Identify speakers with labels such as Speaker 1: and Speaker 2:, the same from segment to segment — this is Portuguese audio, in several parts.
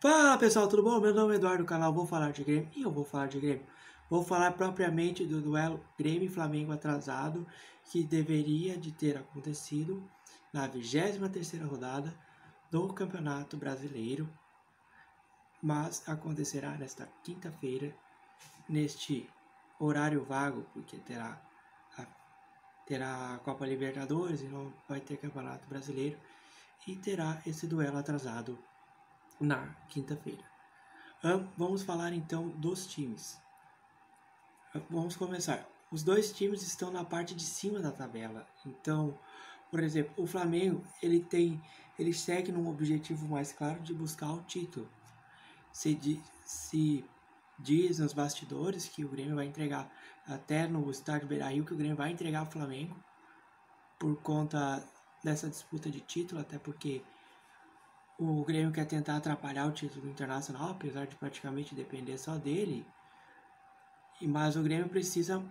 Speaker 1: Fala pessoal, tudo bom? Meu nome é Eduardo, do canal Vou Falar de Grêmio e eu vou falar de Grêmio. Vou falar propriamente do duelo Grêmio Flamengo atrasado que deveria de ter acontecido na 23ª rodada do Campeonato Brasileiro, mas acontecerá nesta quinta-feira, neste horário vago, porque terá a, terá a Copa Libertadores e não vai ter Campeonato Brasileiro, e terá esse duelo atrasado na quinta-feira. Vamos falar então dos times. Vamos começar. Os dois times estão na parte de cima da tabela. Então, por exemplo, o Flamengo ele tem, ele segue num objetivo mais claro de buscar o título. Se, se diz nos bastidores que o Grêmio vai entregar até no estádio Beira-Rio que o Grêmio vai entregar o Flamengo por conta dessa disputa de título, até porque o Grêmio quer tentar atrapalhar o título internacional, apesar de praticamente depender só dele. Mas o Grêmio precisa,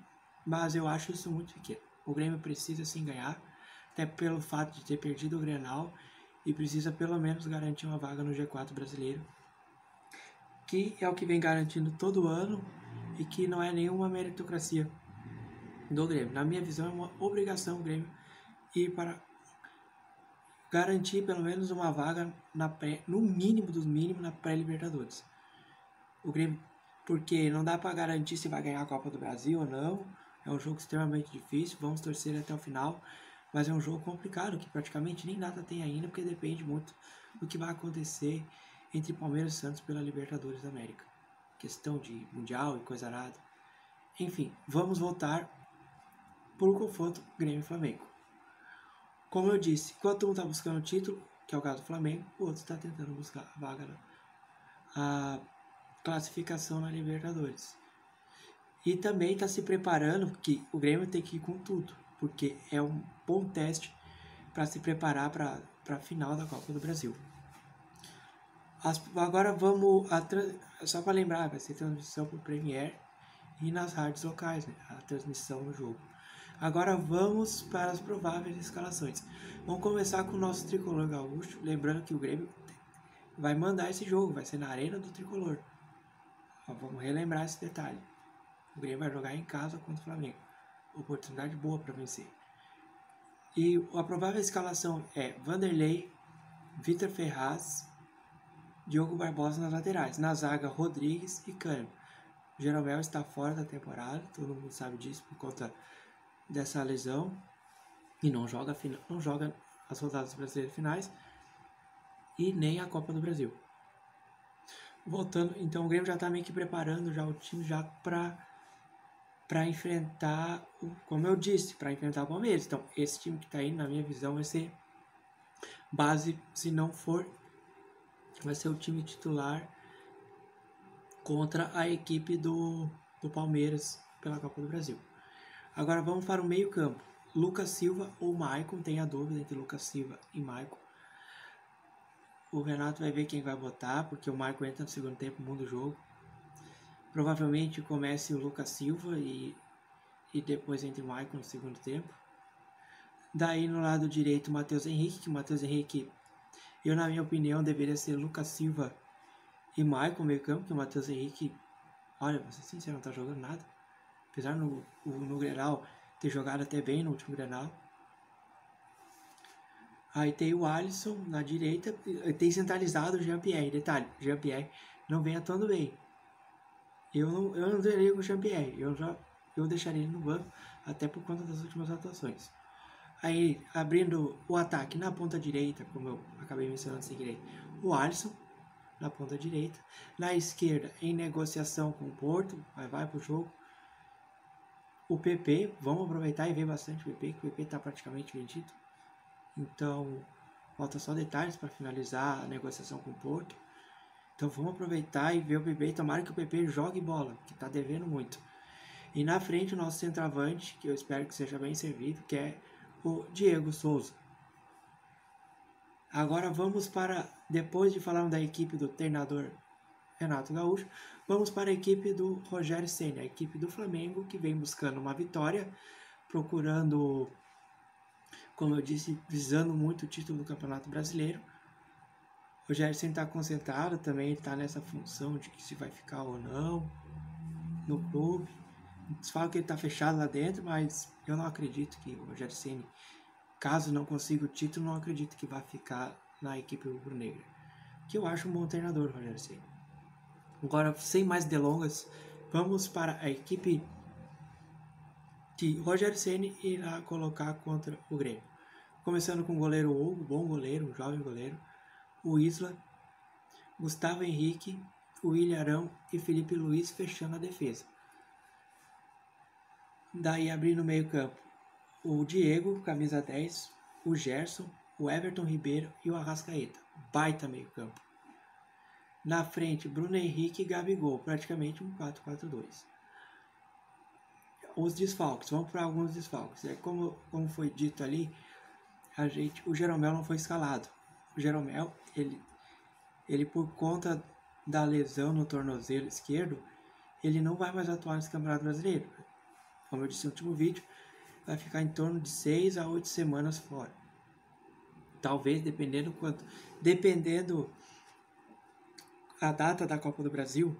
Speaker 1: mas eu acho isso muito pequeno. O Grêmio precisa sim ganhar, até pelo fato de ter perdido o Grenal e precisa pelo menos garantir uma vaga no G4 brasileiro, que é o que vem garantindo todo ano e que não é nenhuma meritocracia do Grêmio. Na minha visão, é uma obrigação o Grêmio ir para garantir pelo menos uma vaga na pré, no mínimo dos mínimos na pré-Libertadores. O Grêmio, porque não dá para garantir se vai ganhar a Copa do Brasil ou não. É um jogo extremamente difícil, vamos torcer até o final, mas é um jogo complicado que praticamente nem nada tem ainda, porque depende muito do que vai acontecer entre Palmeiras e Santos pela Libertadores da América. Questão de mundial e coisa nada. Enfim, vamos voltar para o confronto Grêmio Flamengo. Como eu disse, enquanto um está buscando o título, que é o caso do Flamengo, o outro está tentando buscar a vaga, na, a classificação na Libertadores. E também está se preparando, que o Grêmio tem que ir com tudo, porque é um bom teste para se preparar para a final da Copa do Brasil. As, agora vamos, a, só para lembrar, vai ser transmissão para o Premier e nas rádios locais, né, a transmissão do jogo. Agora vamos para as prováveis escalações. Vamos começar com o nosso tricolor gaúcho. Lembrando que o Grêmio vai mandar esse jogo, vai ser na arena do tricolor. vamos relembrar esse detalhe. O Grêmio vai jogar em casa contra o Flamengo. Oportunidade boa para vencer. E a provável escalação é Vanderlei, Vitor Ferraz, Diogo Barbosa nas laterais. Na zaga, Rodrigues e Cânimo. Jeromel está fora da temporada, todo mundo sabe disso por conta dessa lesão e não joga, não joga as rodadas brasileiras finais e nem a Copa do Brasil. Voltando, então o Grêmio já está meio que preparando já o time já para para enfrentar, como eu disse, para enfrentar o Palmeiras. Então, esse time que está aí, na minha visão, vai ser base, se não for, vai ser o time titular contra a equipe do, do Palmeiras pela Copa do Brasil. Agora vamos para o meio campo. Lucas Silva ou Maicon, tem a dúvida entre Lucas Silva e Maicon. O Renato vai ver quem vai botar, porque o Maicon entra no segundo tempo, muda o jogo. Provavelmente comece o Lucas Silva e, e depois entre o Maicon no segundo tempo. Daí no lado direito, Matheus Henrique, que o Matheus Henrique, eu na minha opinião, deveria ser Lucas Silva e Maicon meio campo, que o Matheus Henrique, olha, vou ser sincero, não tá jogando nada apesar no, no Grenal ter jogado até bem no último Grenal. Aí tem o Alisson na direita, tem centralizado o Jean-Pierre. Detalhe, Jean-Pierre não vem atuando bem. Eu não, eu não daria com o Jean-Pierre, eu já eu deixaria ele no banco, até por conta das últimas atuações. Aí, abrindo o ataque na ponta direita, como eu acabei mencionando sem querer, o Alisson na ponta direita. Na esquerda, em negociação com o Porto, vai, vai pro jogo. O PP, vamos aproveitar e ver bastante o PP, que o PP está praticamente vendido. Então, falta só detalhes para finalizar a negociação com o Porto. Então vamos aproveitar e ver o PP. Tomara que o PP jogue bola, que está devendo muito. E na frente o nosso centroavante, que eu espero que seja bem servido, que é o Diego Souza. Agora vamos para, depois de falar da equipe do treinador Renato Gaúcho. Vamos para a equipe do Rogério Senna, a equipe do Flamengo, que vem buscando uma vitória, procurando, como eu disse, visando muito o título do Campeonato Brasileiro. O Rogério Senna está concentrado também, está nessa função de que se vai ficar ou não no clube. Eles falam que ele está fechado lá dentro, mas eu não acredito que o Rogério Senna, caso não consiga o título, não acredito que vai ficar na equipe rubro-negra. Que eu acho um bom treinador, Rogério Senna. Agora, sem mais delongas, vamos para a equipe que Rogério Senna irá colocar contra o Grêmio. Começando com o goleiro Hugo, bom goleiro, um jovem goleiro, o Isla, Gustavo Henrique, o William Arão e Felipe Luiz fechando a defesa. Daí abrindo o meio campo, o Diego, camisa 10, o Gerson, o Everton Ribeiro e o Arrascaeta. Baita meio campo. Na frente, Bruno Henrique e Gabigol, praticamente um 4-4-2. Os desfalques, vamos para alguns desfalques. É como, como foi dito ali, a gente, o Jeromel não foi escalado. O Jeromel, ele, ele por conta da lesão no tornozelo esquerdo, ele não vai mais atuar nesse Campeonato Brasileiro. Como eu disse no último vídeo, vai ficar em torno de 6 a 8 semanas fora. Talvez dependendo quanto, dependendo a data da Copa do Brasil,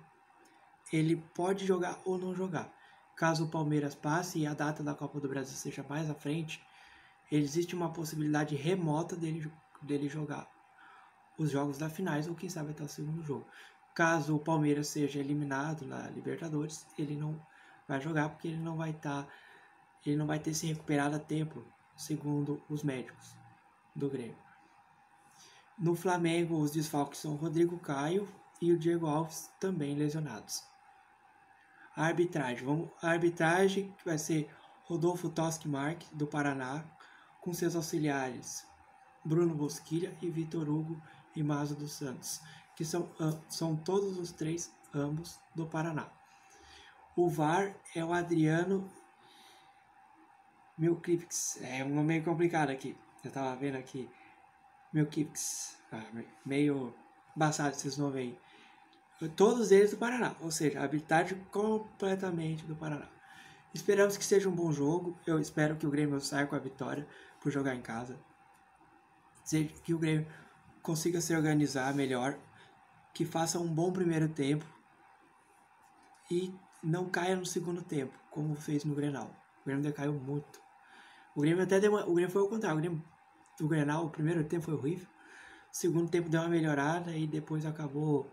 Speaker 1: ele pode jogar ou não jogar. Caso o Palmeiras passe e a data da Copa do Brasil seja mais à frente, existe uma possibilidade remota dele, dele jogar os jogos da finais ou quem sabe até o segundo jogo. Caso o Palmeiras seja eliminado na Libertadores, ele não vai jogar porque ele não vai estar tá, ele não vai ter se recuperado a tempo, segundo os médicos do Grêmio. No Flamengo, os desfalques são Rodrigo Caio, e o Diego Alves também lesionados. A arbitragem, vamos, a arbitragem que vai ser Rodolfo Toschi Marques, do Paraná, com seus auxiliares Bruno Bosquilha e Vitor Hugo Mazo dos Santos, que são, são todos os três ambos do Paraná. O VAR é o Adriano Milkivix, é um meio complicado aqui, eu tava vendo aqui, Milkivix, ah, meio embaçado esses nomes aí. Todos eles do Paraná, ou seja, a arbitragem completamente do Paraná. Esperamos que seja um bom jogo. Eu espero que o Grêmio saia com a vitória por jogar em casa. Que o Grêmio consiga se organizar melhor, que faça um bom primeiro tempo e não caia no segundo tempo, como fez no Grenal. O Grêmio decaiu muito. O Grêmio até deu uma, o Grêmio foi ao contrário. O Grêmio, o Grenal, o primeiro tempo foi horrível. O segundo tempo deu uma melhorada e depois acabou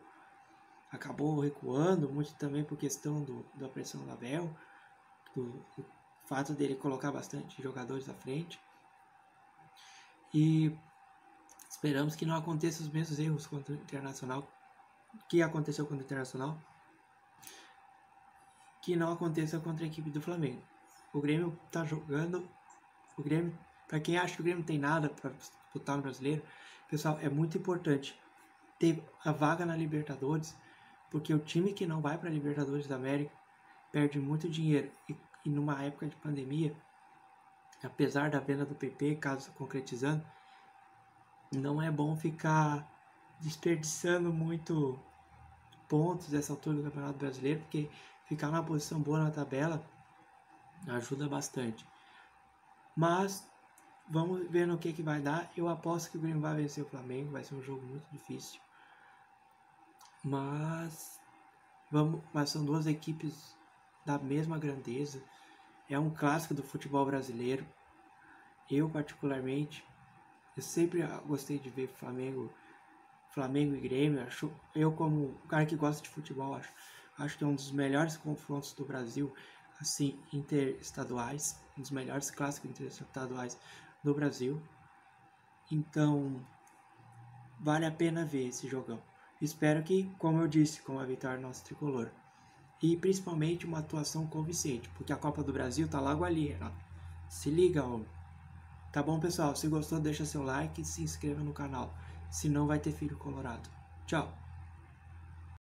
Speaker 1: acabou recuando, muito também por questão do, da pressão do Abel, do, do fato dele colocar bastante jogadores à frente. E esperamos que não aconteça os mesmos erros contra o Internacional que aconteceu contra o Internacional, que não aconteça contra a equipe do Flamengo. O Grêmio está jogando, o Grêmio, para quem acha que o Grêmio tem nada para disputar no Brasileiro, pessoal, é muito importante ter a vaga na Libertadores porque o time que não vai para a Libertadores da América perde muito dinheiro e, e numa época de pandemia, apesar da venda do PP, caso concretizando, não é bom ficar desperdiçando muito pontos dessa altura do Campeonato Brasileiro, porque ficar numa posição boa na tabela ajuda bastante. Mas vamos ver no que, que vai dar. Eu aposto que o Grêmio vai vencer o Flamengo, vai ser um jogo muito difícil. Mas vamos, mas são duas equipes da mesma grandeza. É um clássico do futebol brasileiro. Eu particularmente, eu sempre gostei de ver Flamengo, Flamengo e Grêmio. Acho, eu como um cara que gosta de futebol, acho, acho que é um dos melhores confrontos do Brasil, assim, interestaduais, um dos melhores clássicos interestaduais do Brasil. Então, vale a pena ver esse jogão. Espero que, como eu disse, com a vitória nossa tricolor. E principalmente uma atuação convincente, porque a Copa do Brasil tá logo ali. Se liga, homem. Tá bom, pessoal? Se gostou, deixa seu like e se inscreva no canal. Se não, vai ter filho colorado. Tchau.